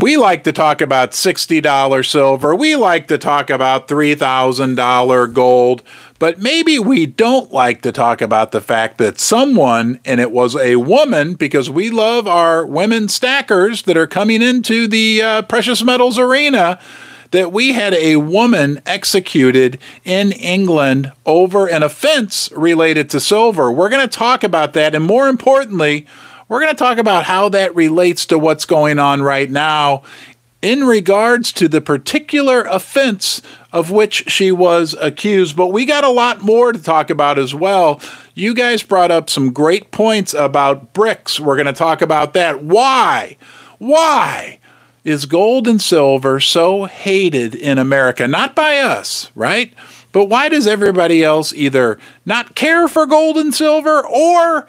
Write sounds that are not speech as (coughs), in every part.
We like to talk about $60 silver. We like to talk about $3,000 gold. But maybe we don't like to talk about the fact that someone, and it was a woman, because we love our women stackers that are coming into the uh, precious metals arena, that we had a woman executed in England over an offense related to silver. We're going to talk about that. And more importantly, we're going to talk about how that relates to what's going on right now in regards to the particular offense of which she was accused. But we got a lot more to talk about as well. You guys brought up some great points about BRICS. We're going to talk about that. Why? Why is gold and silver so hated in America? Not by us, right? But why does everybody else either not care for gold and silver or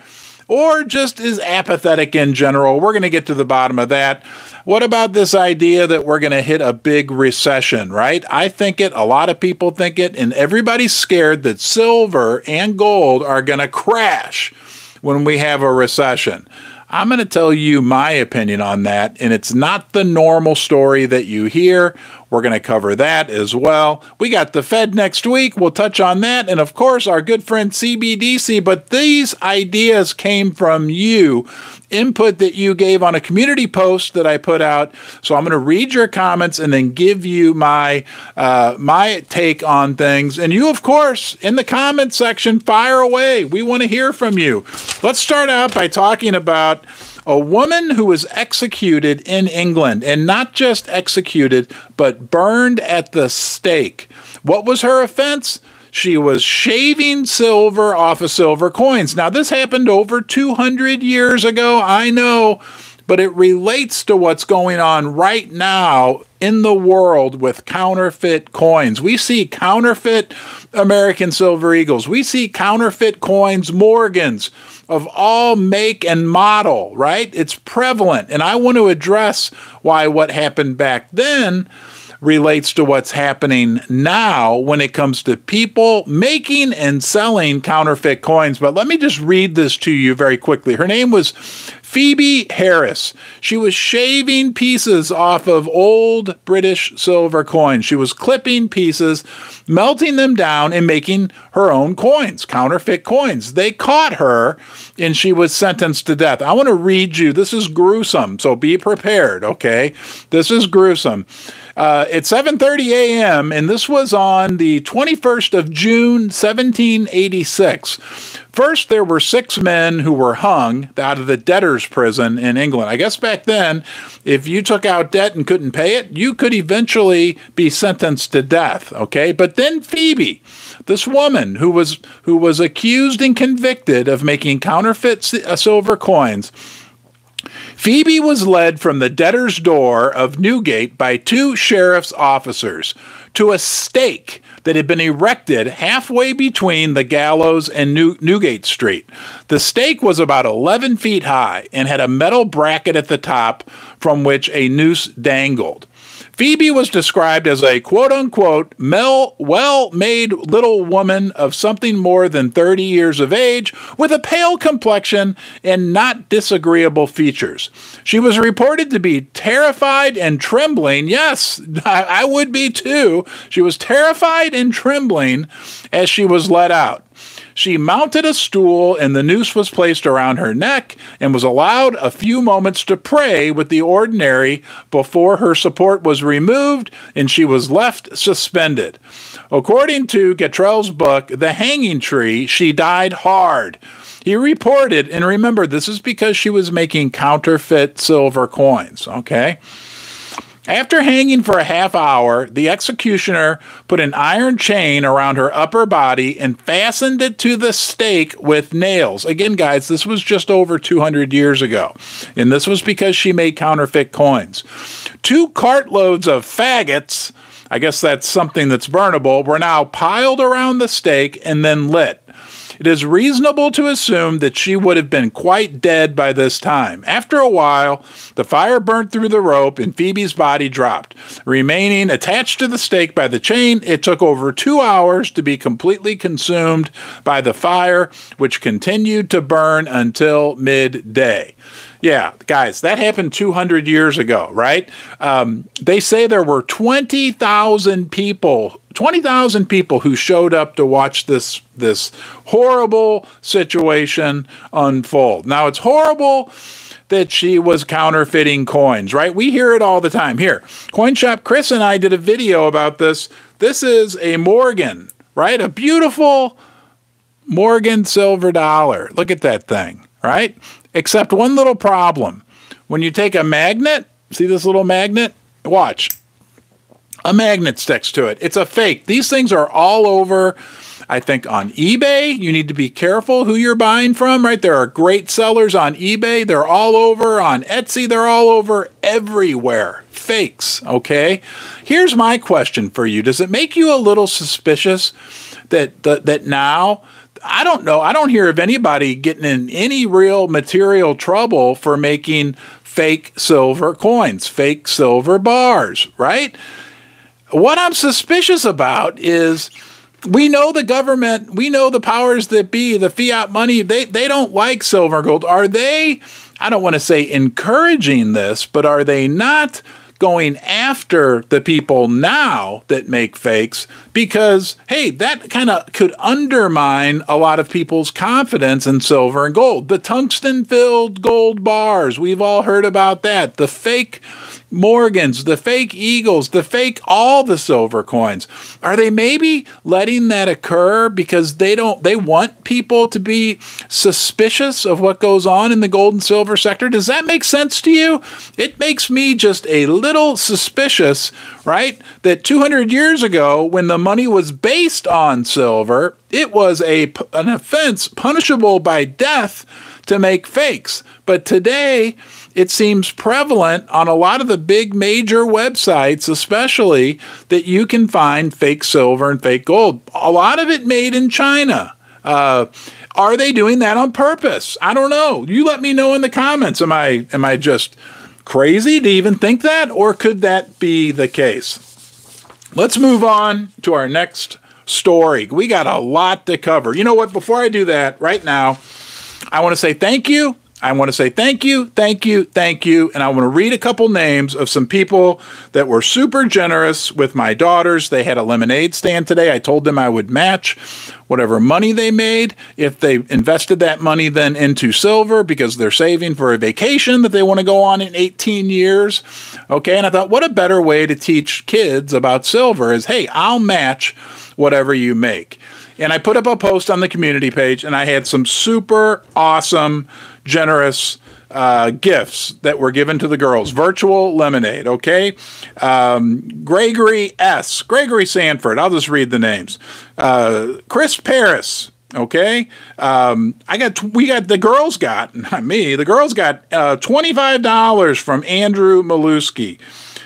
or just is apathetic in general? We're going to get to the bottom of that. What about this idea that we're going to hit a big recession, right? I think it, a lot of people think it, and everybody's scared that silver and gold are going to crash when we have a recession. I'm going to tell you my opinion on that, and it's not the normal story that you hear. We're going to cover that as well. We got the Fed next week. We'll touch on that. And of course, our good friend CBDC. But these ideas came from you input that you gave on a community post that I put out. So I'm going to read your comments and then give you my uh, my take on things. And you, of course, in the comment section, fire away. We want to hear from you. Let's start out by talking about a woman who was executed in England, and not just executed, but burned at the stake. What was her offense? She was shaving silver off of silver coins. Now, this happened over 200 years ago, I know, but it relates to what's going on right now in the world with counterfeit coins. We see counterfeit American Silver Eagles, we see counterfeit coins, Morgans of all make and model, right? It's prevalent. And I want to address why what happened back then relates to what's happening now when it comes to people making and selling counterfeit coins. But let me just read this to you very quickly. Her name was Phoebe Harris. She was shaving pieces off of old British silver coins. She was clipping pieces, melting them down, and making her own coins, counterfeit coins. They caught her and she was sentenced to death. I want to read you. This is gruesome, so be prepared, okay? This is gruesome. Uh, it's 7:30 a.m. and this was on the 21st of June, 1786. First, there were six men who were hung out of the debtors' prison in England. I guess back then, if you took out debt and couldn't pay it, you could eventually be sentenced to death. Okay, but then Phoebe, this woman who was who was accused and convicted of making counterfeit uh, silver coins Phoebe was led from the debtor's door of Newgate by two sheriff's officers to a stake that had been erected halfway between the gallows and New- Newgate Street. The stake was about 11 feet high and had a metal bracket at the top from which a noose dangled. Phoebe was described as a quote unquote well made little woman of something more than 30 years of age with a pale complexion and not disagreeable features. She was reported to be terrified and trembling. Yes, (laughs) I, I would be too. She was terrified and trembling as she was let out. She mounted a stool, and the noose was placed around her neck and was allowed a few moments to pray with the ordinary before her support was removed and she was left suspended. According to Gatrell's book, The Hanging Tree, she died hard. He reported, and remember, this is because she was making counterfeit silver coins, okay? After hanging for a half hour, the executioner put an iron chain around her upper body and fastened it to the stake with nails. Again, guys, this was just over 200 years ago, and this was because she made counterfeit coins. Two cartloads of faggots, I guess that's something that's burnable, were now piled around the stake and then lit. It is reasonable to assume that she would have been quite dead by this time. After a while, the fire burnt through the rope and Phoebe's body dropped. Remaining attached to the stake by the chain, it took over two hours to be completely consumed by the fire, which continued to burn until midday. Yeah, guys, that happened 200 years ago, right? Um, they say there were 20,000 people, 20,000 people who showed up to watch this this horrible situation unfold. Now it's horrible that she was counterfeiting coins, right? We hear it all the time. Here, Coin Shop Chris and I did a video about this. This is a Morgan, right? A beautiful Morgan silver dollar. Look at that thing, right? Except one little problem. When you take a magnet, see this little magnet? Watch. A magnet sticks to it. It's a fake. These things are all over. I think on eBay, you need to be careful who you're buying from, right? There are great sellers on eBay. They're all over. On Etsy, they're all over everywhere. Fakes, okay? Here's my question for you Does it make you a little suspicious that, that, that now I don't know. I don't hear of anybody getting in any real material trouble for making fake silver coins, fake silver bars, right? What I'm suspicious about is we know the government, we know the powers that be, the fiat money, they, they don't like silver and gold. Are they, I don't want to say encouraging this, but are they not going after the people now that make fakes because, hey, that kind of could undermine a lot of people's confidence in silver and gold. The tungsten filled gold bars, we've all heard about that. The fake Morgans, the fake Eagles, the fake all the silver coins. Are they maybe letting that occur because they don't they want people to be suspicious of what goes on in the gold and silver sector? Does that make sense to you? It makes me just a little suspicious, right? That 200 years ago when the money was based on silver, it was a an offense punishable by death to make fakes. But today it seems prevalent on a lot of the big major websites, especially that you can find fake silver and fake gold. A lot of it made in China. Uh, are they doing that on purpose? I don't know. You let me know in the comments. Am I am I just crazy to even think that, or could that be the case? Let's move on to our next story. We got a lot to cover. You know what? Before I do that, right now, I want to say thank you I want to say thank you, thank you, thank you. And I want to read a couple names of some people that were super generous with my daughters. They had a lemonade stand today. I told them I would match whatever money they made if they invested that money then into silver because they're saving for a vacation that they want to go on in 18 years. Okay. And I thought, what a better way to teach kids about silver is hey, I'll match whatever you make. And I put up a post on the community page and I had some super awesome generous uh, gifts that were given to the girls. Virtual lemonade, okay? Um, Gregory S. Gregory Sanford. I'll just read the names. Uh, Chris Paris. Okay, um, I got we got the girls got (laughs) not me. The girls got uh, twenty five dollars from Andrew Maluski,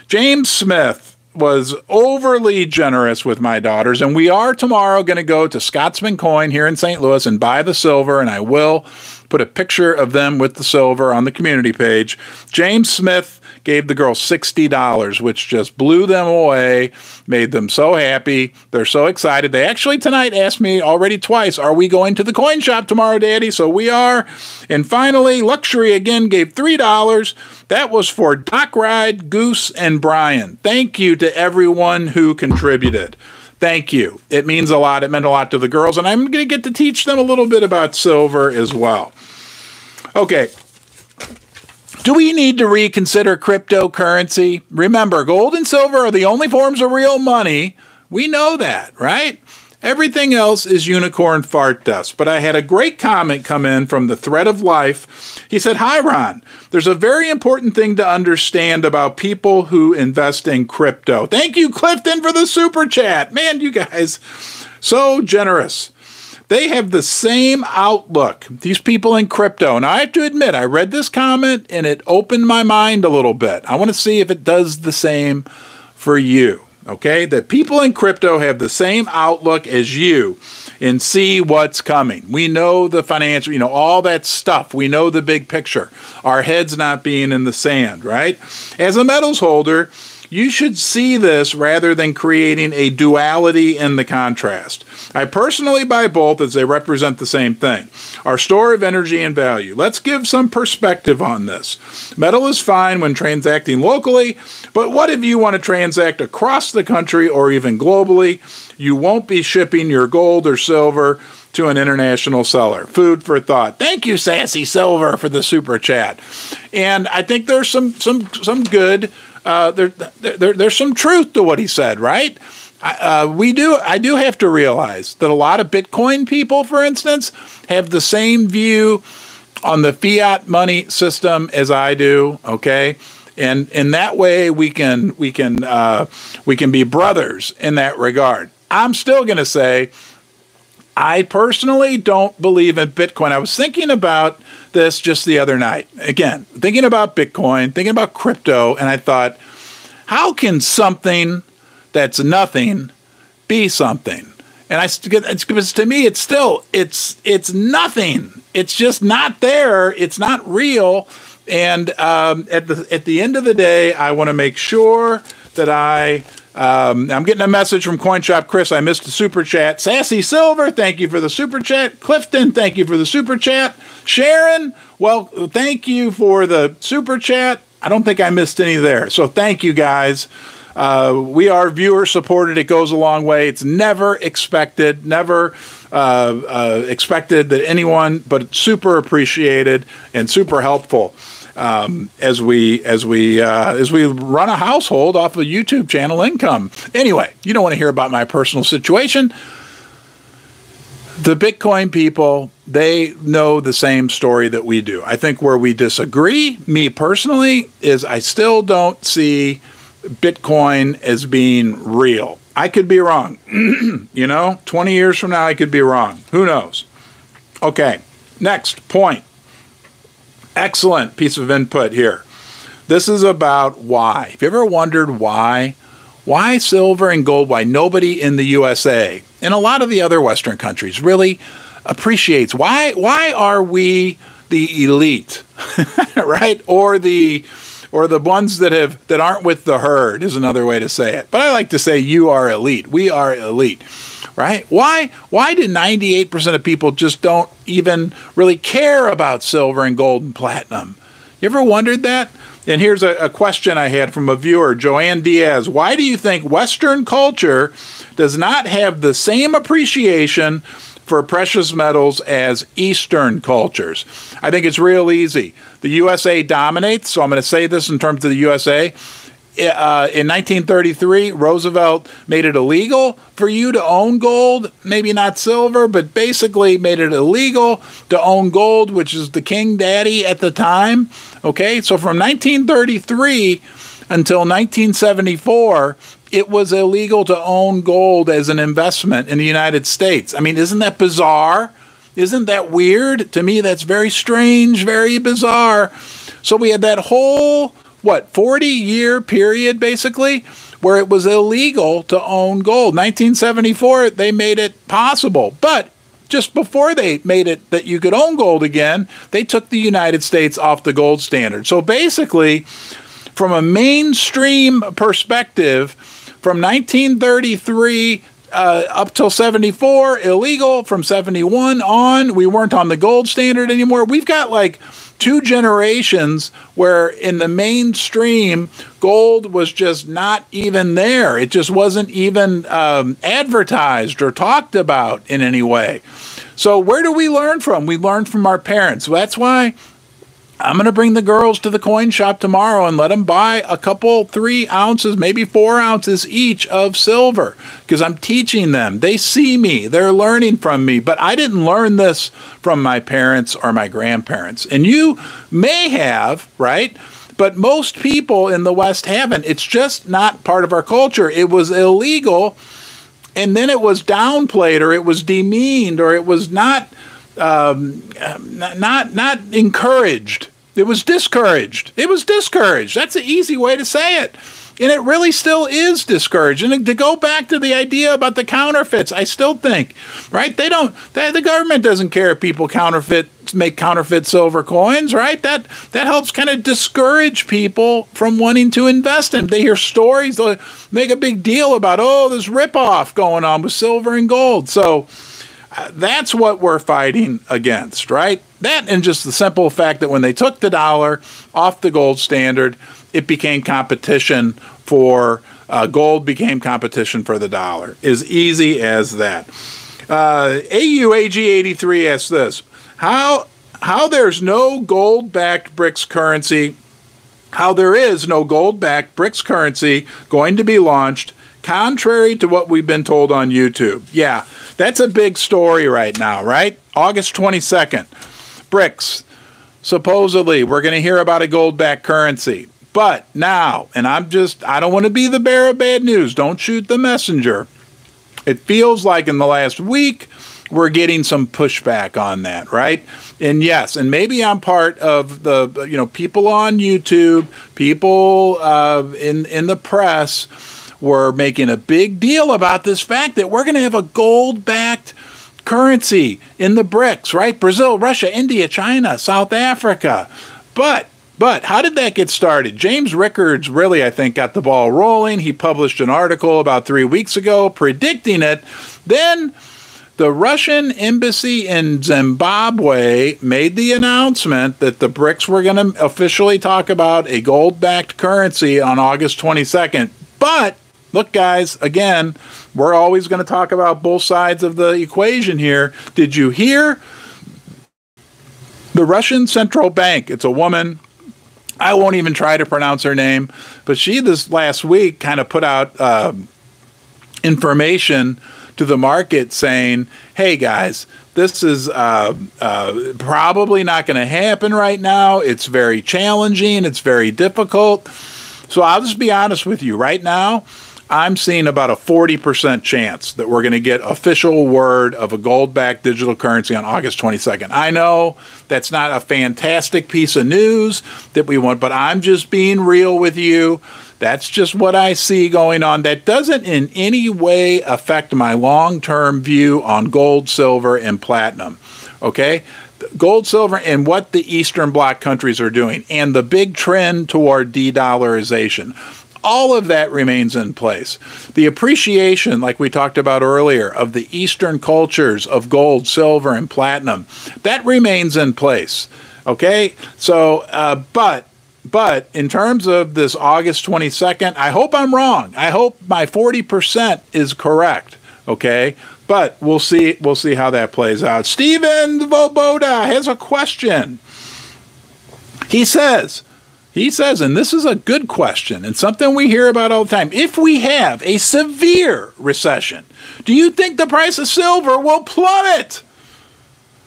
James Smith, was overly generous with my daughters, and we are tomorrow going to go to Scotsman Coin here in St. Louis and buy the silver, and I will put a picture of them with the silver on the community page. James Smith gave the girls $60, which just blew them away, made them so happy. They're so excited. They actually tonight asked me already twice, Are we going to the coin shop tomorrow, Daddy? So we are. And finally, Luxury again gave $3. That was for Doc Ride, Goose, and Brian. Thank you to everyone who contributed. Thank you. It means a lot. It meant a lot to the girls, and I'm going to get to teach them a little bit about silver as well. Okay, do we need to reconsider cryptocurrency? Remember, gold and silver are the only forms of real money. We know that, right? Everything else is unicorn fart dust. But I had a great comment come in from the thread of life. He said, Hi, Ron. There's a very important thing to understand about people who invest in crypto. Thank you, Clifton, for the super chat. Man, you guys, so generous. They have the same outlook, these people in crypto. And I have to admit, I read this comment and it opened my mind a little bit. I want to see if it does the same for you. Okay, that people in crypto have the same outlook as you and see what's coming. We know the financial, you know, all that stuff. We know the big picture. Our heads not being in the sand, right? As a metals holder, You should see this rather than creating a duality in the contrast. I personally buy both as they represent the same thing our store of energy and value. Let's give some perspective on this. Metal is fine when transacting locally, but what if you want to transact across the country or even globally? You won't be shipping your gold or silver to an international seller. Food for thought. Thank you, Sassy Silver, for the super chat. And I think there's some some some good. Uh, there, there, there's some truth to what he said, right? Uh, we do. I do have to realize that a lot of Bitcoin people, for instance, have the same view on the fiat money system as I do. Okay, and in that way, we can we can uh, we can be brothers in that regard. I'm still going to say I personally don't believe in Bitcoin. I was thinking about this just the other night. Again, thinking about Bitcoin, thinking about crypto, and I thought, how can something that's nothing be something? And I, it's because to me, it's still it's it's nothing. It's just not there. It's not real. And um, at the at the end of the day, I want to make sure that I um, I'm getting a message from CoinShop Chris. I missed the super chat. Sassy Silver, thank you for the super chat. Clifton, thank you for the super chat. Sharon, well, thank you for the super chat. I don't think I missed any there. So thank you guys. Uh, we are viewer supported. It goes a long way. It's never expected, never uh, uh, expected that anyone, but super appreciated and super helpful um, as we as we uh, as we run a household off a YouTube channel income. Anyway, you don't want to hear about my personal situation. The Bitcoin people, they know the same story that we do. I think where we disagree, me personally, is I still don't see Bitcoin as being real. I could be wrong. (clears throat) you know, 20 years from now, I could be wrong. Who knows? Okay, next point. Excellent piece of input here. This is about why. Have you ever wondered why? Why silver and gold? Why nobody in the USA and a lot of the other Western countries really appreciates why why are we the elite, (laughs) right? Or the or the ones that have that aren't with the herd is another way to say it. But I like to say you are elite. We are elite right? Why why do 98% of people just don't even really care about silver and gold and platinum? You ever wondered that? And here's a, a, question I had from a viewer, Joanne Diaz. Why do you think Western culture does not have the same appreciation for precious metals as Eastern cultures? I think it's real easy. The USA dominates, so I'm going to say this in terms of the USA uh, in 1933, Roosevelt made it illegal for you to own gold, maybe not silver, but basically made it illegal to own gold, which is the king daddy at the time. Okay, so from 1933 until 1974, it was illegal to own gold as an investment in the United States. I mean, isn't that bizarre? Isn't that weird? To me, that's very strange, very bizarre. So we had that whole what 40 year period basically where it was illegal to own gold. 1974 they made it possible. But just before they made it that you could own gold again they took the united states off the gold standard. So basically from a mainstream perspective from 1933 uh, up till 74 illegal. From 71 on we weren't on the gold standard anymore. We've got like two generations where in the mainstream gold was just not even there. It just wasn't even um, advertised or talked about in any way. So where do we learn from? We learn from our parents. That's why I'm going to bring the girls to the coin shop tomorrow and let them buy a couple, three ounces, maybe four ounces each of silver because I'm teaching them. They see me, they're learning from me. But I didn't learn this from my parents or my grandparents. And you may have, right? But most people in the West haven't. It's just not part of our culture. It was illegal and then it was downplayed or it was demeaned or it was not um, not not encouraged it was discouraged. It was discouraged. That's an easy way to say it. And it really still is discouraging. And to go back to the idea about the counterfeits, I still think, right? They don't, they, the government doesn't care if people counterfeit, make counterfeit silver coins, right? That, that helps kind of discourage people from wanting to invest in. They hear stories, they make a big deal about, oh, this ripoff going on with silver and gold. So, that's what we're fighting against, right? That and just the simple fact that when they took the dollar off the gold standard, it became competition for uh, gold became competition for the dollar. As easy as that. Uh, AUAG83 asks this: How how there's no gold-backed BRICS currency? How there is no gold-backed BRICS currency going to be launched, contrary to what we've been told on YouTube. Yeah, that's a big story right now, right? August 22nd, BRICS. Supposedly, we're going to hear about a gold-backed currency. But now, and I'm just, I don't want to be the bearer of bad news. Don't shoot the messenger. It feels like in the last week, we're getting some pushback on that, right? And yes, and maybe I'm part of the, you know, people on YouTube, people uh, in in the press were making a big deal about this fact that we're going to have a gold-backed currency in the BRICS, right? Brazil, Russia, India, China, South Africa. But but how did that get started? James Rickards really, I think, got the ball rolling. He published an article about three weeks ago predicting it. Then the Russian embassy in Zimbabwe made the announcement that the BRICS were going to officially talk about a gold backed currency on August 22nd. But look, guys, again, we're always going to talk about both sides of the equation here. Did you hear? The Russian central bank, it's a woman, I won't even try to pronounce her name, but she this last week kind of put out uh, information to the market saying, "Hey guys, this is uh, uh, probably not going to happen right now. It's very challenging. It's very difficult." So I'll just be honest with you. Right now, I'm seeing about a 40% chance that we're going to get official word of a gold backed digital currency on August 22nd. I know that's not a fantastic piece of news that we want, but I'm just being real with you. That's just what I see going on. That doesn't in any way affect my long term view on gold, silver, and platinum. Okay? Gold, silver, and what the Eastern Bloc countries are doing, and the big trend toward de dollarization all of that remains in place. The appreciation, like we talked about earlier, of the Eastern cultures of gold, silver, and platinum, that remains in place. Okay? So, uh, but but in terms of this August 22nd, I hope I'm wrong. I hope my 40% is correct. Okay? But we'll see we'll see how that plays out. Steven Voboda has a question. He says, he says, and this is a good question and something we hear about all the time. If we have a severe recession, do you think the price of silver will plummet?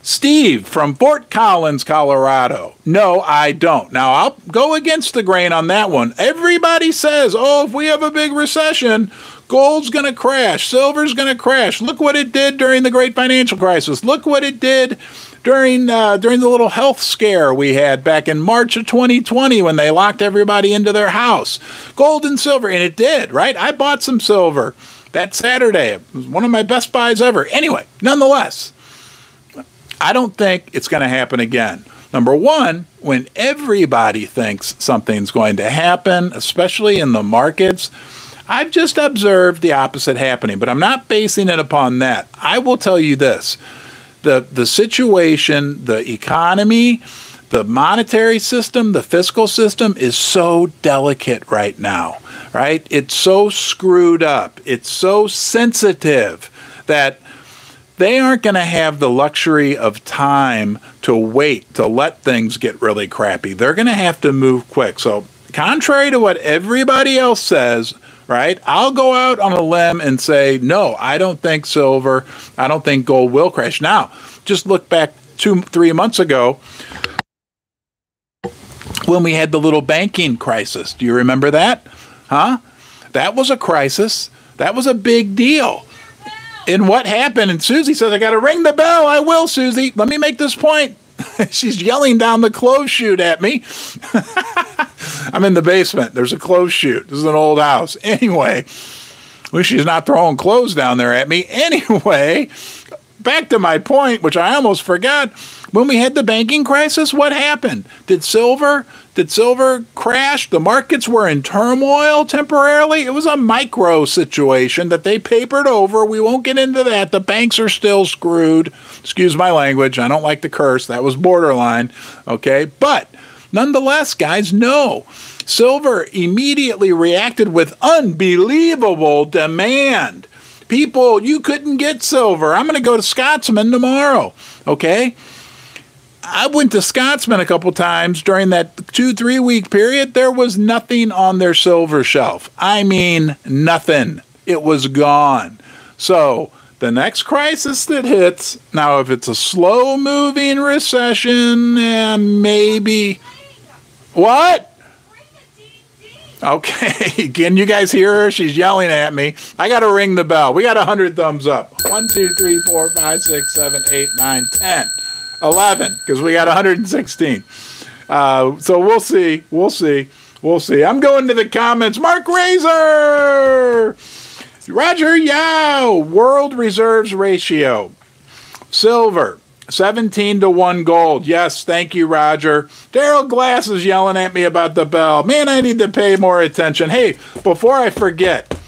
Steve from Fort Collins, Colorado. No, I don't. Now, I'll go against the grain on that one. Everybody says, oh, if we have a big recession, gold's going to crash, silver's going to crash. Look what it did during the great financial crisis. Look what it did during uh, during the little health scare we had back in March of 2020 when they locked everybody into their house. Gold and silver, and it did, right? I bought some silver that Saturday. It was one of my best buys ever. Anyway, nonetheless, I don't think it's going to happen again. Number one, when everybody thinks something's going to happen, especially in the markets, I've just observed the opposite happening, but I'm not basing it upon that. I will tell you this the the situation, the economy, the monetary system, the fiscal system is so delicate right now, right? It's so screwed up. It's so sensitive that they aren't going to have the luxury of time to wait to let things get really crappy. They're going to have to move quick. So, contrary to what everybody else says, right? I'll go out on a limb and say, no, I don't think silver, I don't think gold will crash. Now, just look back two, three months ago when we had the little banking crisis. Do you remember that? Huh? That was a crisis. That was a big deal. And what happened? And Susie says, I got to ring the bell. I will, Susie. Let me make this point. (laughs) She's yelling down the clothes chute at me. (laughs) I'm in the basement. There's a clothes chute. This is an old house. (laughs) Anyway, wish she's not throwing clothes down there at me. (laughs) Anyway, back to my point, which I almost forgot. When we had the banking crisis, what happened? Did silver did silver crash? The markets were in turmoil temporarily. It was a micro situation that they papered over. We won't get into that. The banks are still screwed. Excuse my language. I don't like the curse. That was borderline. Okay. But nonetheless, guys, no. Silver immediately reacted with unbelievable demand. People, you couldn't get silver. I'm going to go to Scotsman tomorrow. Okay. I went to Scotsman a couple times during that two, three week period. There was nothing on their silver shelf. I mean, nothing. It was gone. So, the next crisis that hits, now, if it's a slow moving recession, eh, maybe. What? Okay, (laughs) can you guys hear her? She's yelling at me. I got to ring the bell. We got a 100 thumbs up. One, two, three, four, five, six, seven, eight, nine, ten. 11 because we got 116. Uh, so we'll see. We'll see. We'll see. I'm going to the comments. Mark Razor, Roger Yao, World Reserves Ratio, Silver, 17 to 1 gold. Yes, thank you, Roger. Daryl Glass is yelling at me about the bell. Man, I need to pay more attention. Hey, before I forget,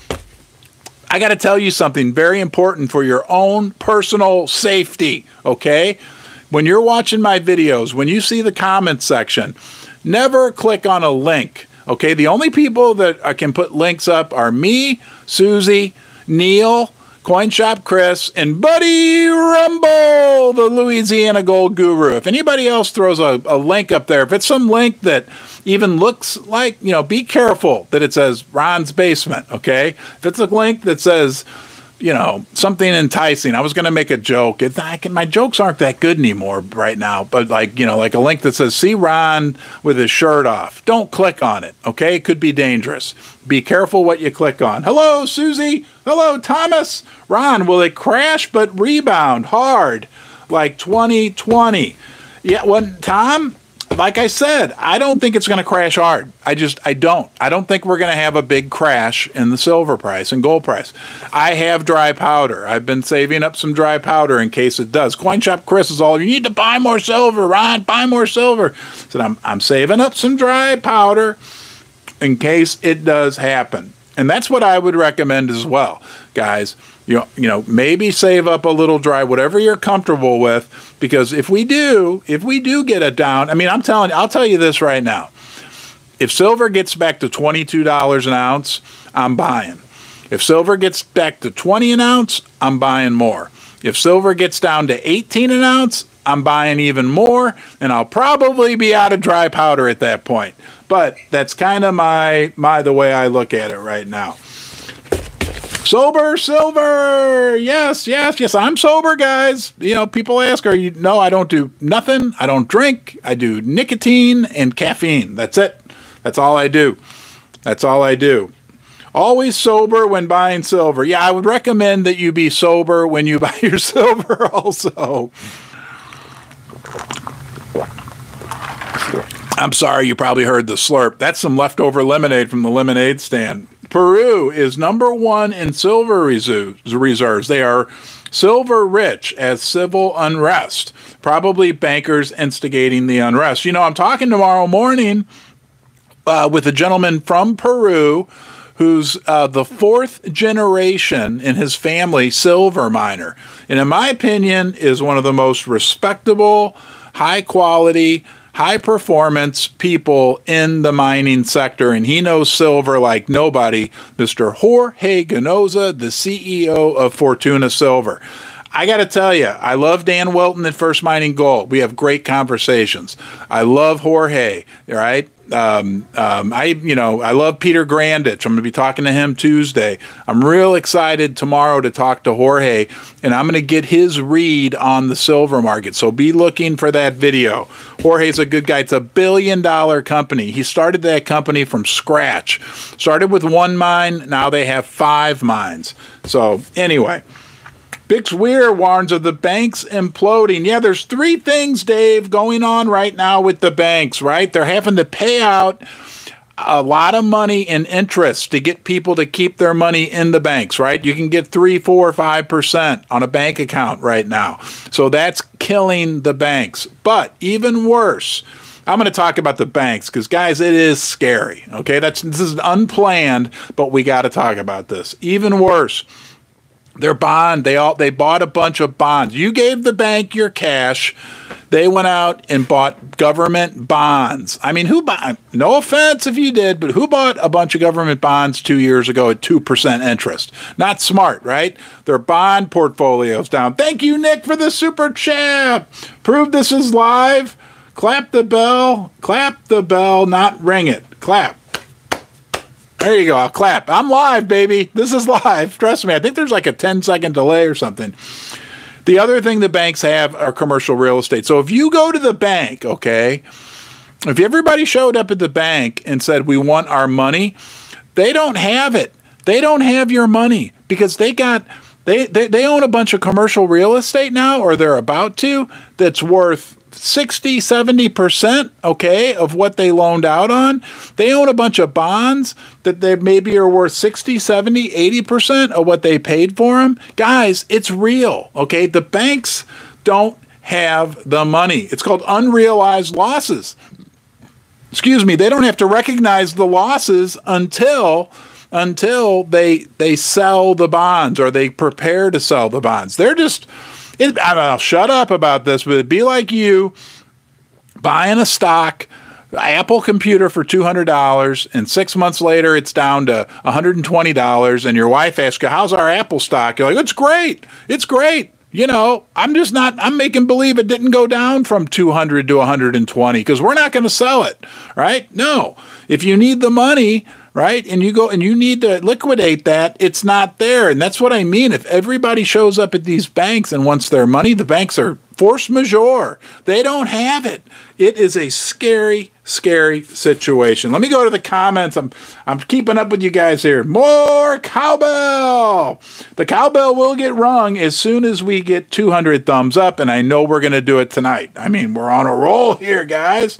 I got to tell you something very important for your own personal safety, okay? when you're watching my videos, when you see the comment section, never click on a link. Okay, the only people that I can put links up are me, Susie, Neil, Coin Shop Chris, and Buddy Rumble, the Louisiana Gold Guru. If anybody else throws a, a link up there, if it's some link that even looks like, you know, be careful that it says Ron's Basement, okay? If it's a link that says you know, something enticing. I was going to make a joke. It's not, my jokes aren't that good anymore right now, but like, you know, like a link that says, see Ron with his shirt off. Don't click on it, okay? It could be dangerous. Be careful what you click on. Hello, Susie. Hello, Thomas. Ron, will it crash but rebound hard like 2020? Yeah, well, Tom, like I said, I don't think it's going to crash hard. I just, I don't. I don't think we're going to have a big crash in the silver price and gold price. I have dry powder. I've been saving up some dry powder in case it does. Coin Shop Chris is all, you need to buy more silver, Ron, buy more silver. So I'm, I'm saving up some dry powder in case it does happen. And that's what I would recommend as well, guys you know, you know, maybe save up a little dry, whatever you're comfortable with, because if we do, if we do get it down, I mean, I'm telling, I'll tell you this right now. If silver gets back to $22 an ounce, I'm buying. If silver gets back to 20 an ounce, I'm buying more. If silver gets down to 18 an ounce, I'm buying even more, and I'll probably be out of dry powder at that point. But that's kind of my my the way I look at it right now. Sober silver. Yes, yes, yes. I'm sober, guys. You know, people ask, are you? No, I don't do nothing. I don't drink. I do nicotine and caffeine. That's it. That's all I do. That's all I do. Always sober when buying silver. Yeah, I would recommend that you be sober when you (laughs) buy your silver also. I'm sorry, you probably heard the slurp. That's some leftover lemonade from the lemonade stand. Peru is number one in silver reserves. They are silver rich as civil unrest, probably bankers instigating the unrest. You know, I'm talking tomorrow morning uh, with a gentleman from Peru who's uh, the fourth generation in his family silver miner. And in my opinion, is one of the most respectable, high quality, high performance people in the mining sector, and he knows silver like nobody. Mr. Jorge Ganoza, the CEO of Fortuna Silver. I got to tell you, I love Dan Wilton at First Mining Gold. We have great conversations. I love Jorge, right? Um, um, I, you know, I love Peter Grandich. I'm going to be talking to him Tuesday. I'm real excited tomorrow to talk to Jorge, and I'm going to get his read on the silver market. So be looking for that video. Jorge's a good guy. It's a billion dollar company. He started that company from scratch. Started with one mine. Now they have five mines. So anyway. Bix Weir warns of the banks imploding. Yeah, there's three things, Dave, going on right now with the banks, right? They're having to pay out a lot of money in interest to get people to keep their money in the banks, right? You can get three, four, five percent on a bank account right now. So that's killing the banks. But even worse, I'm going to talk about the banks because, guys, it is scary. Okay, that's this is unplanned, but we got to talk about this. Even worse, their bond. They all they bought a bunch of bonds. You gave the bank your cash. They went out and bought government bonds. I mean, who bought? No offense if you did, but who bought a bunch of government bonds two years ago at two percent interest? Not smart, right? Their bond portfolios down. Thank you, Nick, for the super chat. Prove this is live. Clap the bell. Clap the bell, not ring it. Clap. There you go. I'll clap. I'm live, baby. This is live. Trust me. I think there's like a 10 second delay or something. The other thing the banks have are commercial real estate. So if you go to the bank, okay, if everybody showed up at the bank and said, we want our money, they don't have it. They don't have your money because they got. They, they, they own a bunch of commercial real estate now, or they're about to, that's worth 60, 70%, okay, of what they loaned out on. They own a bunch of bonds that they maybe are worth 60, 70, 80% of what they paid for them. Guys, it's real, okay? The banks don't have the money. It's called unrealized losses. Excuse me, they don't have to recognize the losses until until they they sell the bonds or they prepare to sell the bonds. They're just it, I don't know, shut up about this, but it'd be like you buying a stock Apple computer for $200 and 6 months later it's down to $120 and your wife asks you how's our Apple stock? You're like it's great. It's great. You know I'm just not I'm making believe it didn't go down from 200 to 120 cuz we're not going to sell it right? No. If you need the money right? And you go and you need to liquidate that, it's not there. And that's what I mean. If everybody shows up at these banks and wants their money, the banks are force majeure. They don't have it. It is a scary, scary situation. Let me go to the comments. I'm I'm keeping up with you guys here. More cowbell. The cowbell will get rung as soon as we get 200 thumbs up, and I know we're going to do it tonight. I mean, we're on a roll here, guys.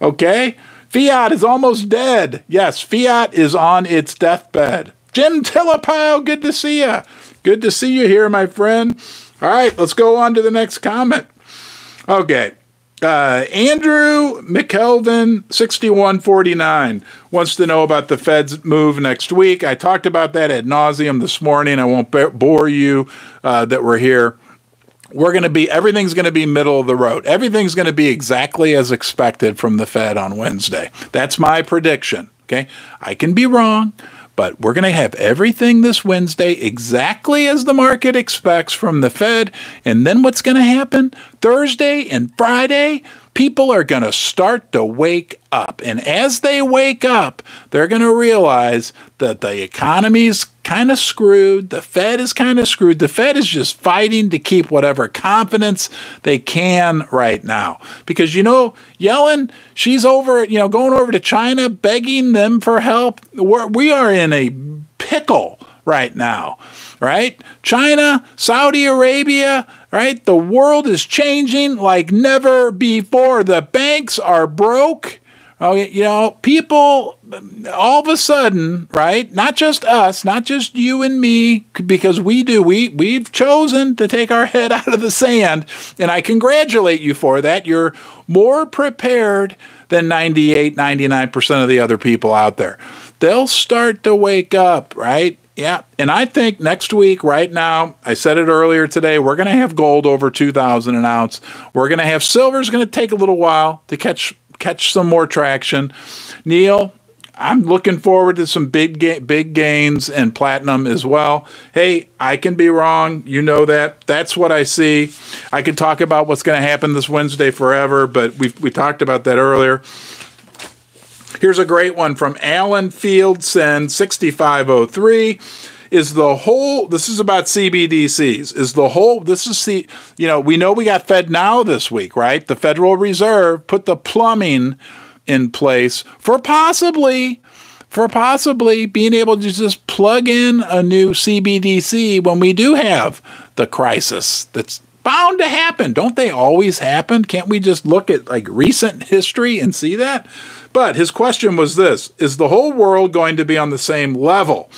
Okay. Fiat is almost dead. Yes, Fiat is on its deathbed. Jim Tillapow, good to see you. Good to see you here, my friend. All right, let's go on to the next comment. Okay. Uh, Andrew McKelvin, 6149, wants to know about the Fed's move next week. I talked about that at nauseum this morning. I won't bore you uh, that we're here we're going to be everything's going to be middle of the road. Everything's going to be exactly as expected from the Fed on Wednesday. That's my prediction. Okay. I can be wrong, but we're going to have everything this Wednesday exactly as the market expects from the Fed. And then what's going to happen Thursday and Friday? People are going to start to wake up. And as they wake up, they're going to realize that the economy's kind of screwed. The Fed is kind of screwed. The Fed is just fighting to keep whatever confidence they can right now. Because, you know, Yellen, she's over, you know, going over to China, begging them for help. We're, we are in a pickle right now, right? China, Saudi Arabia, right? The world is changing like never before. The banks are broke Oh, you know, people all of a sudden, right? Not just us, not just you and me, because we do. We we've chosen to take our head (laughs) out of the sand, and I congratulate you for that. You're more prepared than 98, 99% of the other people out there. They'll start to wake up, right? Yeah. And I think next week, right now, I said it earlier today, we're going to have gold over 2000 an ounce. We're going to have silver's going to take a little while to catch catch some more traction. Neil, I'm looking forward to some big ga- big gains and platinum as well. Hey, I can be wrong. You know that. That's what I see. I could talk about what's going to happen this Wednesday forever, but we we talked about that earlier. Here's a great one from Alan Fieldson, 6503 is the whole this is about CBDCs is the whole this is the you know we know we got FedNow this week right? The Federal Reserve put the plumbing in place for possibly for possibly being able to just plug in a new CBDC when we do have the crisis that's bound to happen. Don't they always happen? Can't we just look at like recent history and see that But his question was this Is the whole world going to be on the same level?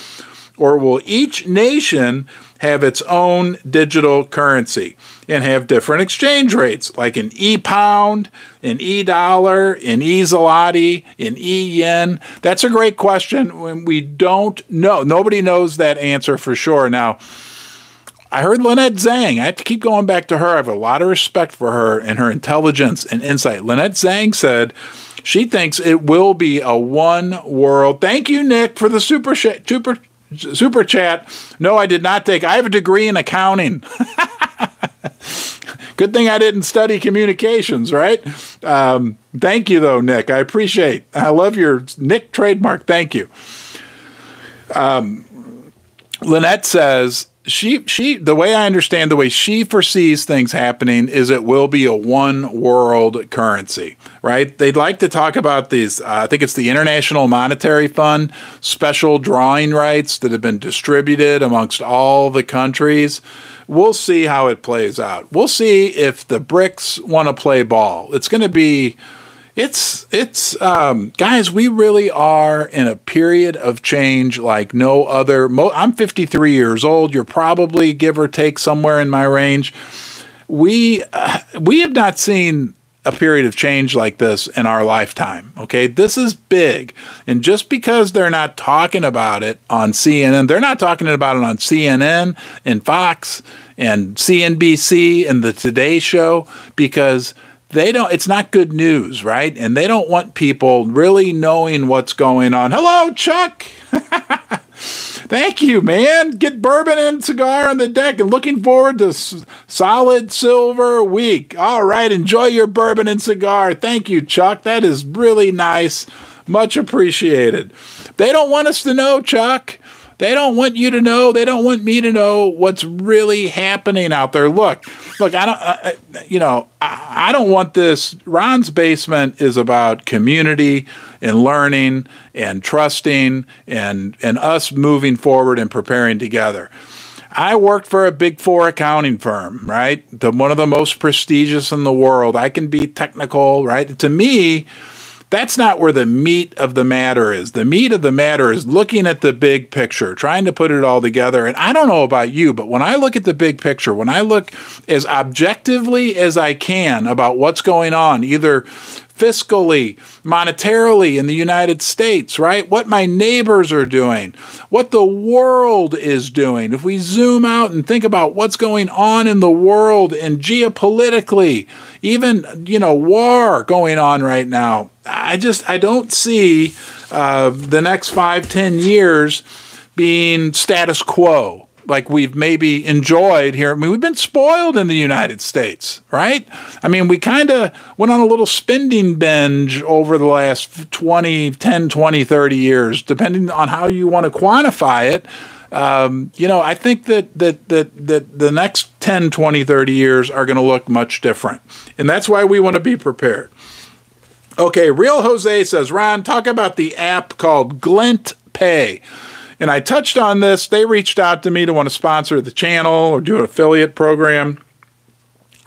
Or will each nation have its own digital currency and have different exchange rates, like an e pound, an e dollar, an e zloty, an e yen? That's a great question when we don't know. Nobody knows that answer for sure. Now, I heard Lynette Zhang. I have to keep going back to her. I have a lot of respect for her and her intelligence and insight. Lynette Zhang said she thinks it will be a one world. Thank you, Nick, for the super super super chat. No, I did not take. I have a degree in accounting. (laughs) Good thing I didn't study communications, right? Um, thank you, though, Nick. I appreciate. I love your Nick trademark. Thank you. Um, Lynette says she she the way I understand the way she foresees things happening is it will be a one world currency, right? They'd like to talk about these. Uh, I think it's the International Monetary Fund special drawing rights that have been distributed amongst all the countries. We'll see how it plays out. We'll see if the BRICS want to play ball. It's going to be it's it's um, guys we really are in a period of change like no other mo- i'm 53 years old. You're probably give or take somewhere in my range. We uh, we have not seen a period of change like this in our lifetime okay? This is big. And just because they're not talking about it on cnn they're not talking about it on cnn and fox and cnbc and the today show because they don't it's not good news right? And they don't want people really knowing what's going on. Hello chuck. (laughs) Thank you man. Get bourbon and cigar on the deck and looking forward to s- solid silver week. All right enjoy your bourbon and cigar. Thank you chuck. That is really nice. Much appreciated. They don't want us to know chuck they don't want you to know. They don't want me to know what's really happening out there. Look, look. I don't. You know, I, I don't want this. Ron's basement is about community and learning and trusting and and us moving forward and preparing together. I worked for a big four accounting firm, right? The one of the most prestigious in the world. I can be technical, right? To me, that's not where the meat of the matter is. The meat of the matter is looking at the big picture, trying to put it all together. And I don't know about you, but when I look at the big picture, when I look as objectively as I can about what's going on, either fiscally, monetarily in the United States, right? What my neighbors are doing, what the world is doing. If we zoom out and think about what's going on in the world and geopolitically, even, you know, war going on right now, I just, I don't see uh, the next five, ten years being status quo like we've maybe enjoyed here. I mean, we've been spoiled in the United States, right? I mean, we kind of went on a little spending binge over the last 20, 10, 20, 30 years, depending on how you want to quantify it. Um, you know, I think that, that, that, that the next 10, 20, 30 years are going to look much different. And that's why we want to be prepared. Okay, Real Jose says, Ron, talk about the app called Glint Pay. And I touched on this. They reached out to me to want to sponsor the channel or do an affiliate program.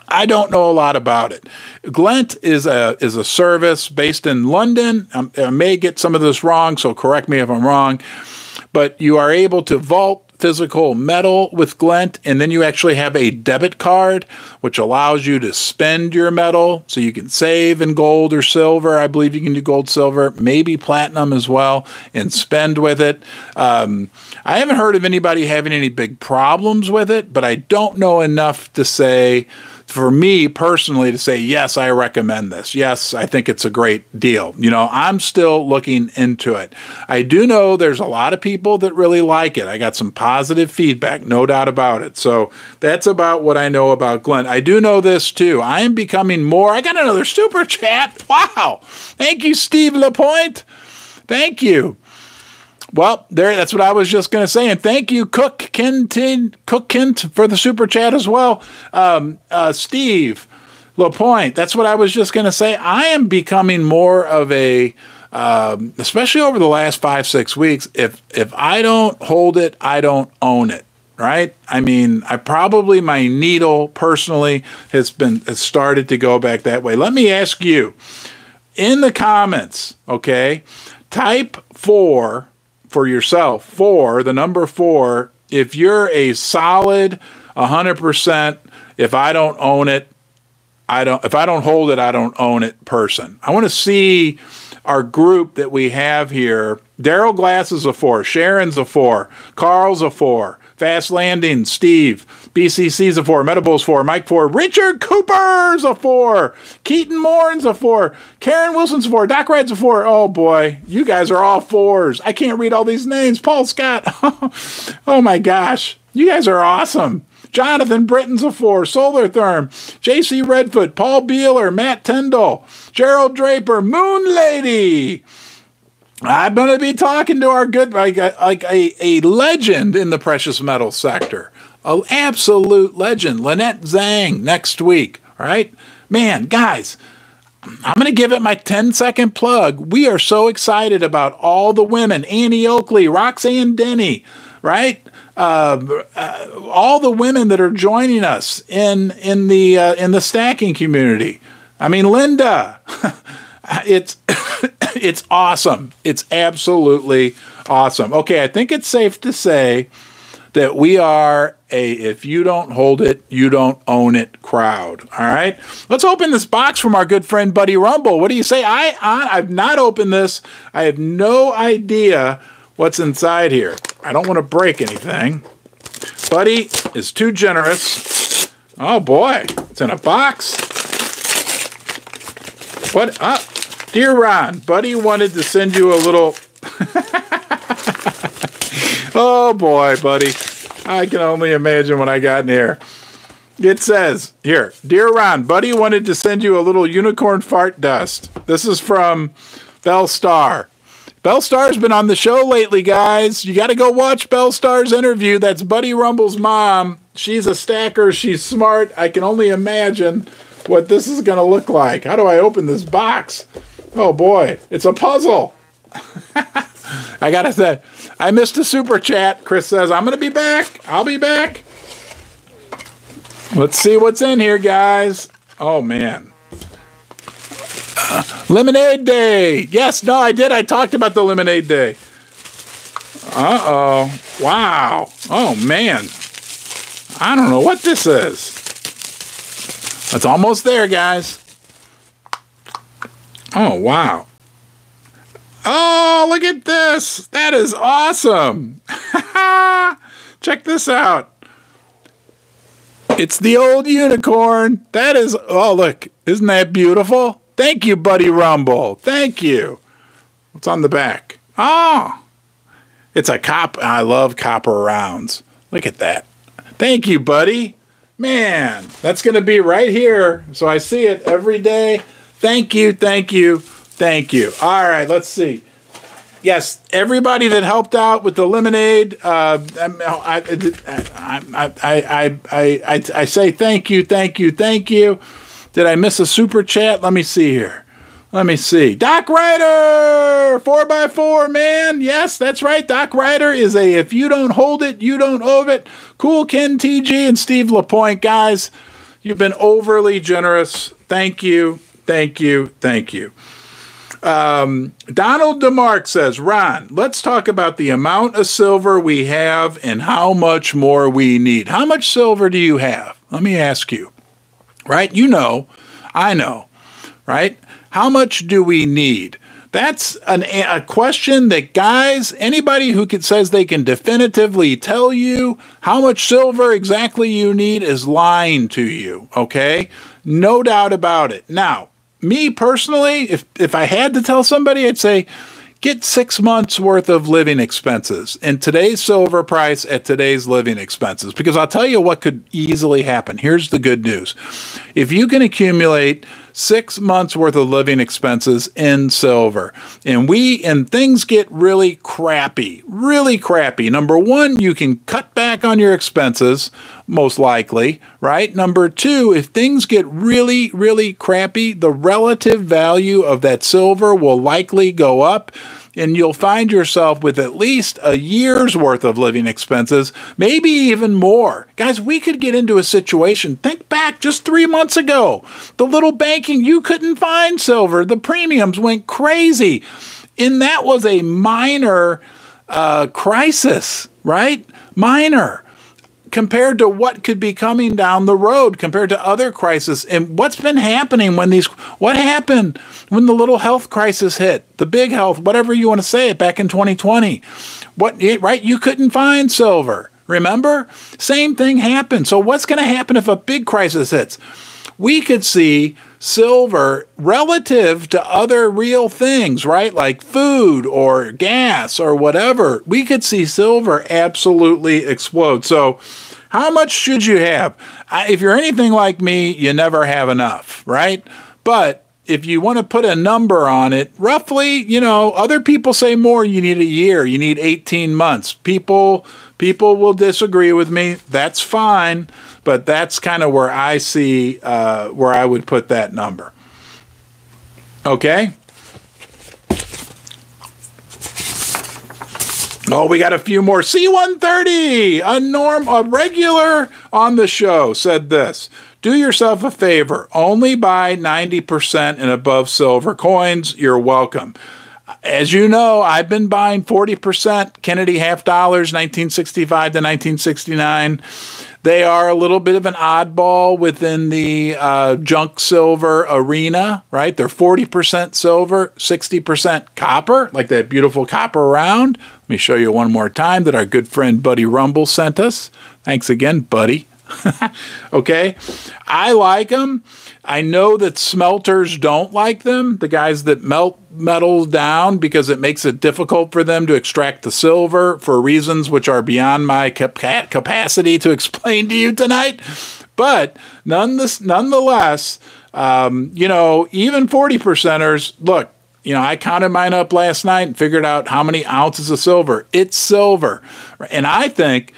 I don't know a lot about it. Glint is a is a service based in London. Um, I may get some of this wrong, so correct me if I'm wrong. But you are able to vault physical metal with Glint, and then you actually have a debit card, which allows you to spend your metal. So you can save in gold or silver. I believe you can do gold, silver, maybe platinum as well, and spend with it. Um, I haven't heard of anybody having any big problems with it, but I don't know enough to say for me personally to say yes i recommend this. Yes i think it's a great deal. You know i'm still looking into it. I do know there's a lot of people that really like it. I got some positive feedback no doubt about it. So that's about what i know about Glint i do know this too. I am becoming more i got another super (laughs) chat. Wow. Thank you steve lapointe. Thank you well, there. That's what I was just going to say, and thank you, Cook Kentin, Cook Kent, for the super chat as well. Um, uh, Steve Lapointe. That's what I was just going to say. I am becoming more of a, um, especially over the last five six weeks. If if I don't hold it, I don't own it. Right? I mean, I probably my needle personally has been has started to go back that way. Let me ask you in the comments, okay, type four for yourself, four, the number four, if you're a solid 100%, if I don't own it, I don't, if I don't hold it, I don't own it person. I want to see our group that we have here. Daryl Glass is a four, Sharon's a four, Carl's a four, Fast Landing, Steve, BCC's a four, Metabol's four, Mike four, Richard Cooper's a four, Keaton Morin's a four, Karen Wilson's a four, Doc Wright's a four. Oh boy, you guys are all fours. I can't read all these names. Paul Scott. (laughs) oh my gosh, you guys are awesome. Jonathan Britton's a four, Solar Therm, JC Redfoot, Paul Beeler, Matt Tyndall, Gerald Draper, Moon Lady. I'm going to be talking to our good, like, like a, a legend in the precious metal sector, an absolute legend, Lynette Zhang, next week. All right, man, guys. I'm going to give it my 10 second plug. We are so excited about all the women Annie Oakley, Roxanne Denny, right? uh, uh, all the women that are joining us in in the uh, in the stacking community. I mean, Linda, (laughs) it's (coughs) it's awesome. It's absolutely awesome. Okay, I think it's safe to say that we are a if you don't hold it, you don't own it crowd. All right, let's open this box from our good friend Buddy Rumble. What do you say? I, I I've not opened this. I have no idea what's inside here. I don't want to break anything. Buddy is too generous. Oh boy, it's in a box. What? Uh, dear Ron, Buddy wanted to send you a little. (laughs) oh boy, Buddy. I can only imagine what I got in here. It says here, Dear Ron, Buddy wanted to send you a little unicorn fart dust. This is from Bell Star. Bellstar's been on the show lately, guys. You got to go watch Bellstar's interview. That's Buddy Rumble's mom. She's a stacker. She's smart. I can only imagine what this is going to look like. How do I open this box? Oh boy, it's a puzzle. (laughs) I got to say, I missed a super chat. Chris says, I'm going to be back. I'll be back. Let's see what's in here, guys. Oh man. Lemonade Day. Yes, no, I did. I talked about the Lemonade Day. Uh oh. Wow. Oh, man. I don't know what this is. It's almost there, guys. Oh, wow. Oh, look at this. That is awesome. (laughs) Check this out. It's the old unicorn. That is, oh, look. Isn't that beautiful? Thank you, Buddy Rumble. Thank you. What's on the back? Oh, it's a cop. I love copper rounds. Look at that. Thank you, buddy. Man, that's going to be right here. So I see it every day. Thank you, thank you, thank you. All right, let's see. Yes, everybody that helped out with the lemonade, uh, I, I, I, I, I say thank you, thank you, thank you. Did I miss a super chat? Let me see here. Let me see. Doc Ryder, 4x4, man. Yes, that's right. Doc Ryder is a if you don't hold it, you don't owe it. Cool Ken TG and Steve LaPointe. Guys, you've been overly generous. Thank you. Thank you. Thank you. Um, Donald DeMark says, Ron, let's talk about the amount of silver we have and how much more we need. How much silver do you have? Let me ask you right? You know, I know, right? How much do we need? That's an, a question that guys, anybody who can, says they can definitively tell you how much silver exactly you need is lying to you. Okay, no doubt about it. Now, me personally, if if I had to tell somebody, I'd say get six months worth of living expenses in today's silver price at today's living expenses. Because I'll tell you what could easily happen. Here's the good news if you can accumulate six months worth of living expenses in silver. And we, and things get really crappy, really crappy. Number one, you can cut back on your expenses, most likely, right? Number two, if things get really, really crappy, the relative value of that silver will likely go up. And you'll find yourself with at least a year's worth of living expenses, maybe even more. Guys, we could get into a situation. Think back just three months ago. The little banking, you couldn't find silver. The premiums went crazy. And that was a minor uh, crisis, right? Minor compared to what could be coming down the road compared to other crises and what's been happening when these what happened when the little health crisis hit the big health whatever you want to say it back in 2020 what right you couldn't find silver remember same thing happened so what's going to happen if a big crisis hits we could see silver relative to other real things, right? Like food or gas or whatever. We could see silver absolutely explode. So, how much should you have? If you're anything like me, you never have enough, right? But if you want to put a number on it, roughly, you know, other people say more, you need a year, you need 18 months. People people will disagree with me. That's fine but that's kind of where I see uh, where I would put that number. Okay. Oh, we got a few more. C130, a norm, a regular on the show said this. Do yourself a favor. Only buy 90% and above silver coins. You're welcome. As you know, I've been buying 40% Kennedy half dollars, 1965 to 1969. They are a little bit of an oddball within the uh, junk silver arena, right? They're 40% silver, 60% copper, like that beautiful copper round. Let me show you one more time that our good friend Buddy Rumble sent us. Thanks again, Buddy. (laughs) okay. I like them. I know that smelters don't like them, the guys that melt metals down because it makes it difficult for them to extract the silver for reasons which are beyond my cap- capacity to explain to you tonight. But nonetheless, um, you know, even 40 percenters, look, you know, I counted mine up last night and figured out how many ounces of silver. It's silver. And I think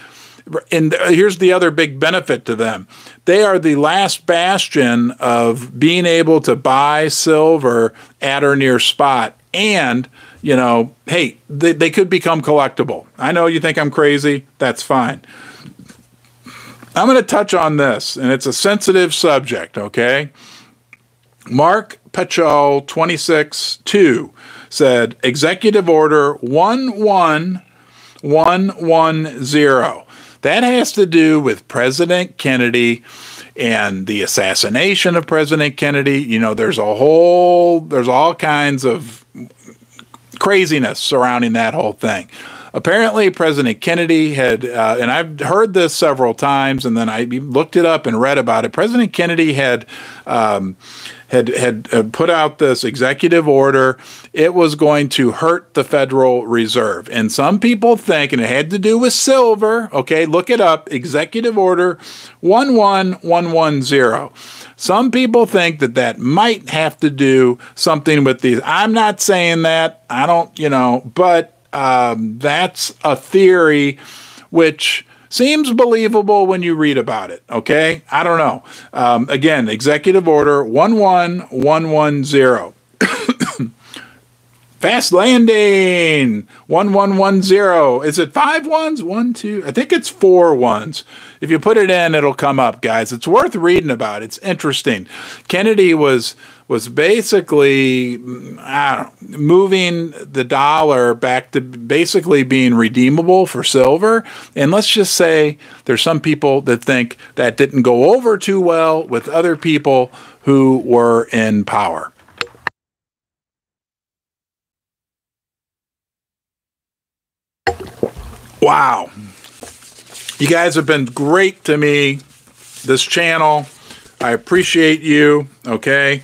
and here's the other big benefit to them. They are the last bastion of being able to buy silver at or near spot. And you know hey they, they could become collectible. I know you think i'm crazy. That's fine. I'm going to touch on this and it's a sensitive subject okay? Mark Pechol 26 2 said executive order 11110 that has to do with President Kennedy and the assassination of President Kennedy. You know, there's a whole, there's all kinds of craziness surrounding that whole thing. Apparently, President Kennedy had, uh, and I've heard this several times, and then I looked it up and read about it. President Kennedy had um, had had uh, put out this executive order. It was going to hurt the Federal Reserve, and some people think, and it had to do with silver. Okay, look it up. Executive Order one one one one zero. Some people think that that might have to do something with these. I'm not saying that. I don't, you know, but um, that's a theory which Seems believable when you read about it. Okay. I don't know. Um, again, executive order 11110. (coughs) Fast landing 1110. Is it five ones? One, two. I think it's four ones. If you put it in, it'll come up, guys. It's worth reading about. It's interesting. Kennedy was was basically know, moving the dollar back to basically being redeemable for silver. And let's just say there's some people that think that didn't go over too well with other people who were in power. Wow. You guys have been great to me, this channel. I appreciate you. Okay.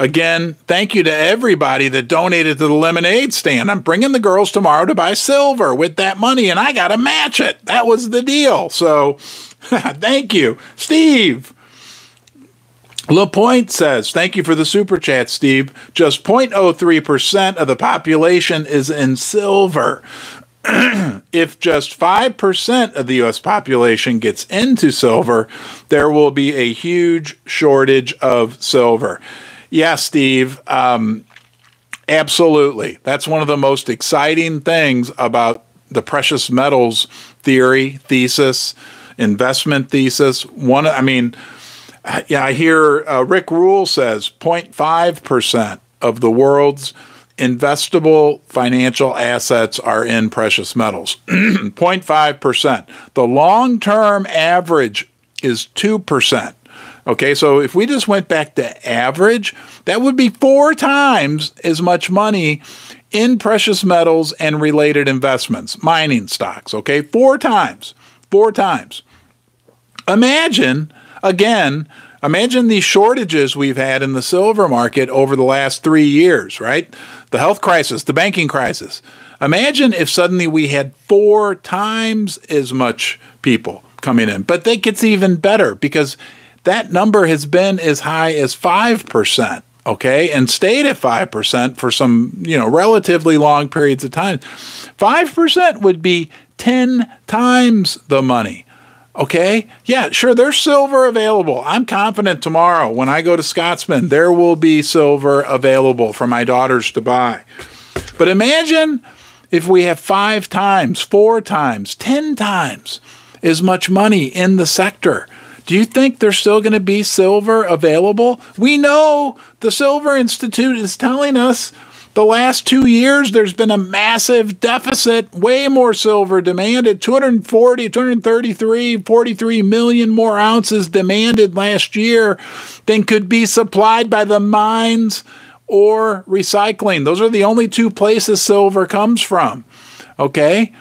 Again, thank you to everybody that donated to the lemonade stand. I'm bringing the girls tomorrow to buy silver with that money, and I got to match it. That was the deal. So (laughs) thank you. Steve. LaPointe says, Thank you for the super chat, Steve. Just 0.03% of the population is in silver. (clears throat) if just 5% of the US population gets into silver, there will be a huge shortage of silver. Yeah, Steve. Um, Absolutely. That's one of the most exciting things about the precious metals theory, thesis, investment thesis. One, I mean, yeah, I hear uh, Rick Rule says 0.5% of the world's investable financial assets are in precious metals. (clears throat) 0.5%. The long term average is 2%. Okay, so if we just went back to average, that would be four times as much money in precious metals and related investments, mining stocks. Okay, four times. Four times. Imagine, again, imagine the shortages we've had in the silver market over the last three years, right? The health crisis, the banking crisis. Imagine if suddenly we had four times as much people coming in. But that gets even better because that number has been as high as 5%, okay, and stayed at 5% for some, you know, relatively long periods of time. 5% would be 10 times the money. Okay. Yeah, sure. There's silver available. I'm confident tomorrow when I go to Scotsman, there will be silver available for my daughters to buy. But imagine if we have five times, four times, 10 times as much money in the sector. Do you think there's still going to be silver available? We know the Silver Institute is telling us the last two years there's been a massive deficit, way more silver demanded 240, 233, 43 million more ounces demanded last year than could be supplied by the mines or recycling. Those are the only two places silver comes from. Okay?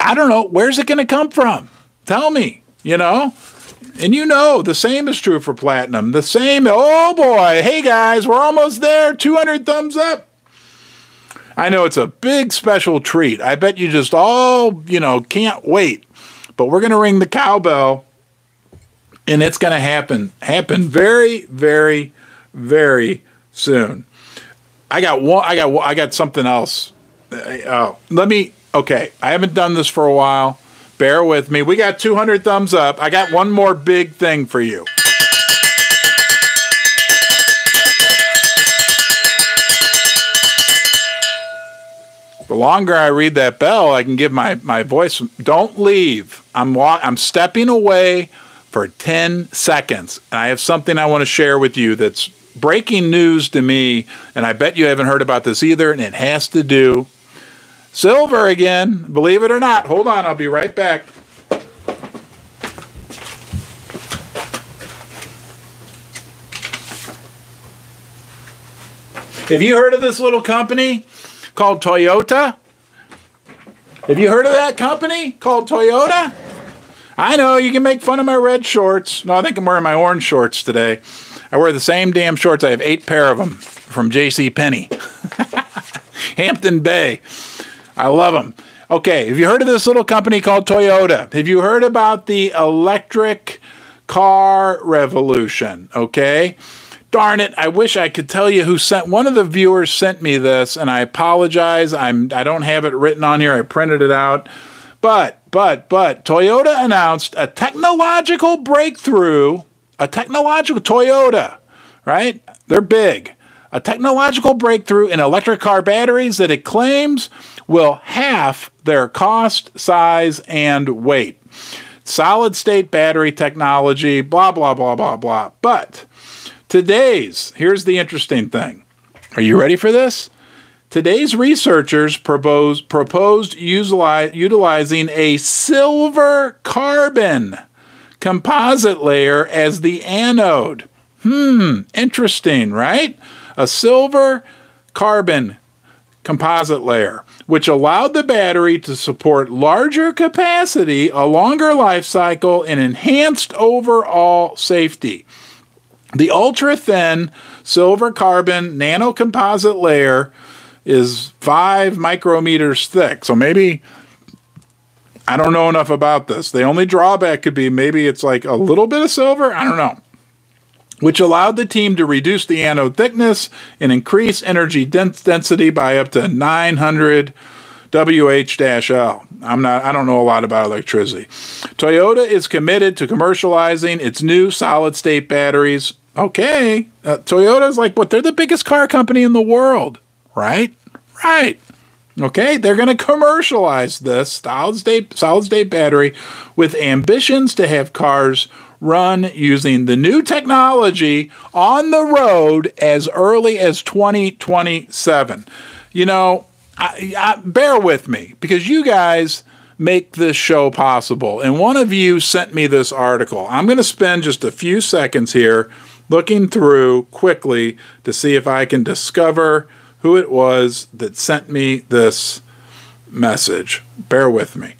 I don't know. Where's it going to come from? Tell me, you know? And you know, the same is true for platinum. The same, oh boy, hey guys, we're almost there. 200 thumbs up. I know it's a big special treat. I bet you just all, you know, can't wait. But we're going to ring the cowbell and it's going to happen happen very very very soon. I got one I got I got something else. Uh, let me okay, I haven't done this for a while. Bear with me. We got 200 thumbs up. I got one more big thing for you. The longer I read that bell, I can give my, my voice. Don't leave. I'm wa- I'm stepping away for 10 seconds. And I have something I want to share with you that's breaking news to me, and I bet you haven't heard about this either, and it has to do Silver again, believe it or not. Hold on, I'll be right back. Have you heard of this little company called Toyota? Have you heard of that company called Toyota? I know you can make fun of my red shorts. No, I think I'm wearing my orange shorts today. I wear the same damn shorts. I have eight pair of them from J.C. Penney, (laughs) Hampton Bay. I love them. Okay, have you heard of this little company called Toyota? Have you heard about the electric car revolution? Okay. Darn it, I wish I could tell you who sent one of the viewers sent me this and I apologize. I'm I don't have it written on here. I printed it out. But but but Toyota announced a technological breakthrough, a technological Toyota, right? They're big. A technological breakthrough in electric car batteries that it claims will half their cost, size, and weight. Solid state battery technology, blah, blah, blah, blah, blah. But today's, here's the interesting thing. Are you ready for this? Today's researchers propose, proposed utilizing a silver carbon composite layer as the anode. Hmm, interesting, right? A silver carbon composite layer which allowed the battery to support larger capacity, a longer life cycle, and enhanced overall safety. The ultra thin silver carbon nanocomposite layer is five micrometers thick. So maybe I don't know enough about this. The only drawback could be maybe it's like a little bit of silver. I don't know which allowed the team to reduce the anode thickness and increase energy density by up to 900 WH-L. I'm not I don't know a lot about electricity. Toyota is committed to commercializing its new solid-state batteries Okay. Uh, Toyota's like, what? They're the biggest car company in the world, right? Right. Okay, they're going to commercialize this solid state solid state battery with ambitions to have cars run using the new technology on the road as early as 2027. You know, I, I, bear with me because you guys make this show possible. And one of you sent me this article. I'm going to spend just a few seconds here looking through quickly to see if I can discover who it was that sent me this message. Bear with me.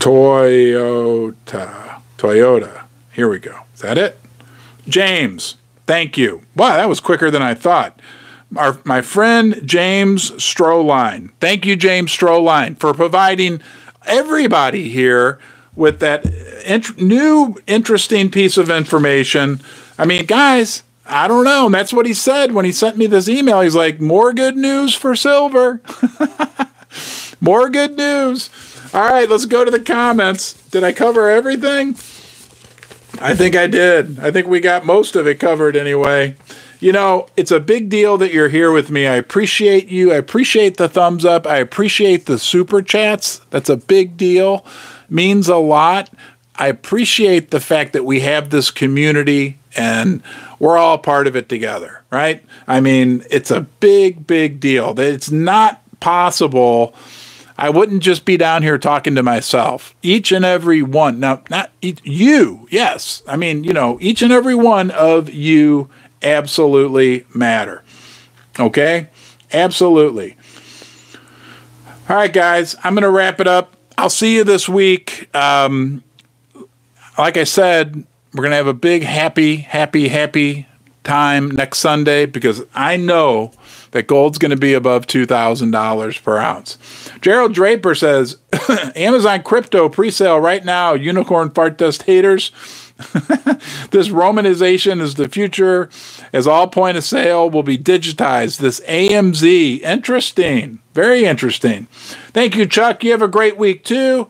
Toyota. Toyota. Here we go. Is that it? James. Thank you. Wow, that was quicker than I thought. Our, my friend James Stroline. Thank you, James Stroline, for providing everybody here with that uh, int- new interesting piece of information. I mean, guys, I don't know. And that's what he said when he sent me this email. He's like, more good news for silver. (laughs) more good news. All right, let's go to the comments. Did I cover everything? I think I did. I think we got most of it covered anyway. You know, it's a big deal that you're here with me. I appreciate you. I appreciate the thumbs up. I appreciate the super chats. That's a big deal. Means a lot. I appreciate the fact that we have this community and we're all part of it together, right? I mean, it's a big, big deal. That it's not possible I wouldn't just be down here talking to myself. Each and every one, now, not each, you, yes. I mean, you know, each and every one of you absolutely matter. Okay? Absolutely. All right, guys, I'm going to wrap it up. I'll see you this week. Um, like I said, we're going to have a big, happy, happy, happy time next Sunday because I know that gold's going to be above $2,000 per ounce. Gerald Draper says (laughs) Amazon crypto pre-sale right now. Unicorn fart dust haters. (laughs) this Romanization is the future, as all point of sale will be digitized. This AMZ, interesting, very interesting. Thank you, Chuck. You have a great week too.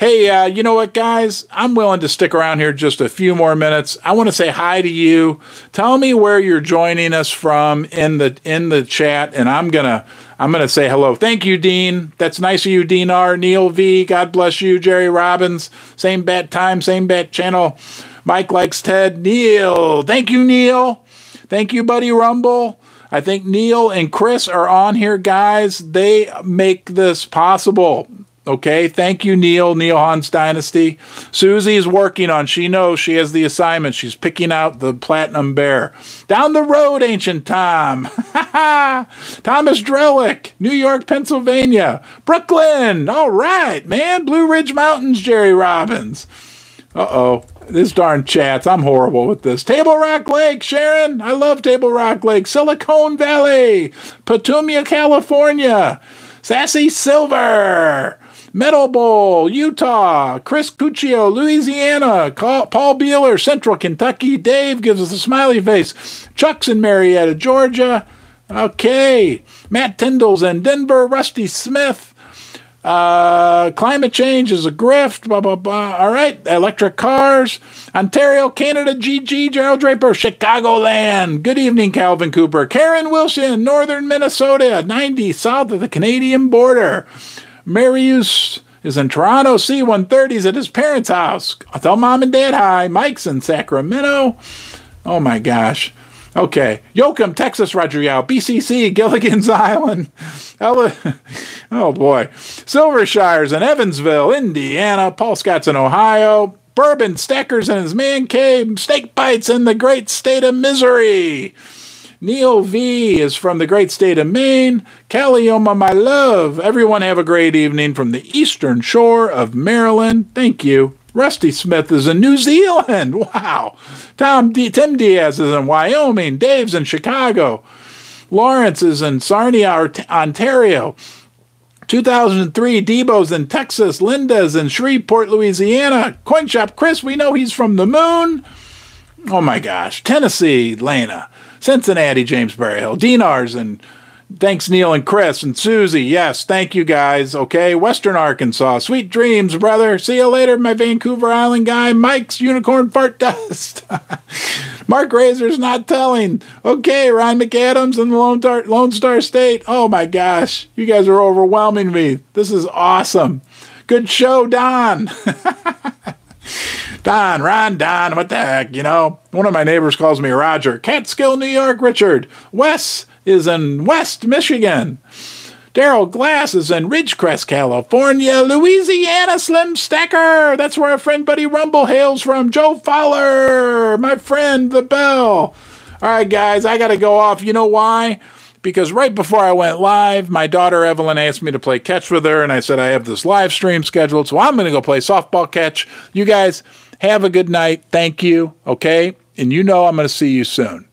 Hey, uh, you know what, guys? I'm willing to stick around here just a few more minutes. I want to say hi to you. Tell me where you're joining us from in the in the chat, and I'm gonna I'm gonna say hello. Thank you, Dean. That's nice of you, Dean R. Neil V. God bless you, Jerry Robbins. Same bat time, same bat channel. Mike likes Ted. Neil, thank you, Neil. Thank you, Buddy Rumble. I think Neil and Chris are on here, guys. They make this possible. Okay, thank you, Neil, Neil Hans Dynasty. Susie is working on, she knows she has the assignment. She's picking out the platinum bear. Down the road, ancient Tom. (laughs) Thomas Drellick, New York, Pennsylvania. Brooklyn. All right, man. Blue Ridge Mountains, Jerry Robbins. Uh oh. This darn chats. I'm horrible with this. Table Rock Lake, Sharon. I love Table Rock Lake. Silicon Valley, Petunia, California. Sassy Silver. Metal Bowl, Utah, Chris Cuccio, Louisiana, Paul Beeler, Central Kentucky, Dave gives us a smiley face, Chuck's in Marietta, Georgia, okay, Matt Tyndall's in Denver, Rusty Smith, uh, climate change is a grift, blah, blah, blah. All right. Electric cars. Ontario, Canada, GG, Gerald Draper, Chicagoland. Good evening, Calvin Cooper. Karen Wilson, Northern Minnesota, 90 south of the Canadian border. Marius is in Toronto. C-130's at his parents' house. I tell mom and dad hi. Mike's in Sacramento. Oh my gosh. Okay. Yoakum, Texas, Roger Yao. BCC, Gilligan's (laughs) Island. Ella, (laughs) oh boy. Silvershire's in Evansville, Indiana. Paul Scott's in Ohio. Bourbon Stackers in his man cave. Steak bites in the great state of Missouri. Neil V is from the great state of Maine. Calioma, my love. Everyone have a great evening from the eastern shore of Maryland. Thank you. Rusty Smith is in New Zealand. (laughs) Wow. Tom D- Tim Diaz is in Wyoming. Dave's in Chicago. Lawrence is in Sarnia, Ontario. 2003, Debo's in Texas. Linda's in Shreveport, Louisiana. Coin Shop Chris, we know he's from the moon. Oh my gosh. Tennessee, Lena. Cincinnati, James Berryhill, Dinars, and Thanks, Neil and Chris and Susie. Yes, thank you guys. Okay, Western Arkansas. Sweet dreams, brother. See you later, my Vancouver Island guy. Mike's unicorn fart dust. (laughs) Mark Razor's not telling. Okay, Ron McAdams and the Lone, Star, Lone Star State. Oh my gosh, you guys are overwhelming me. This is awesome. Good show, Don. (laughs) Don, Ron, Don, what the heck, you know? One of my neighbors calls me Roger. Catskill, New York, Richard. Wes is in West Michigan. Daryl Glass is in Ridgecrest, California. Louisiana, Slim Stacker. That's where our friend Buddy Rumble hails from. Joe Fowler, my friend, the bell. All right, guys, I got to go off. You know why? Because right before I went live, my daughter Evelyn asked me to play catch with her, and I said I have this live stream scheduled, so I'm going to go play softball catch. You guys have a good night. Thank you. Okay. And you know I'm going to see you soon.